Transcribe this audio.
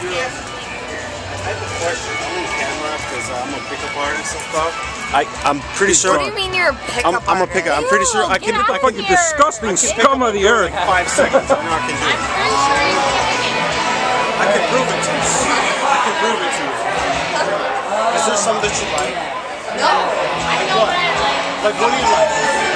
I have a question. I'm on camera because uh, I'm a pickup artist and stuff. I, I'm pretty sure. What do you mean you're a pickup I'm, I'm a pickup. I'm pretty sure I can. Get I can here. Disgusting scum of the earth. five seconds. I know I can do it. I can prove it to you. I can prove it to you. Is there some that you like? No, I know what I like. Like what do you like?